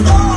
Oh.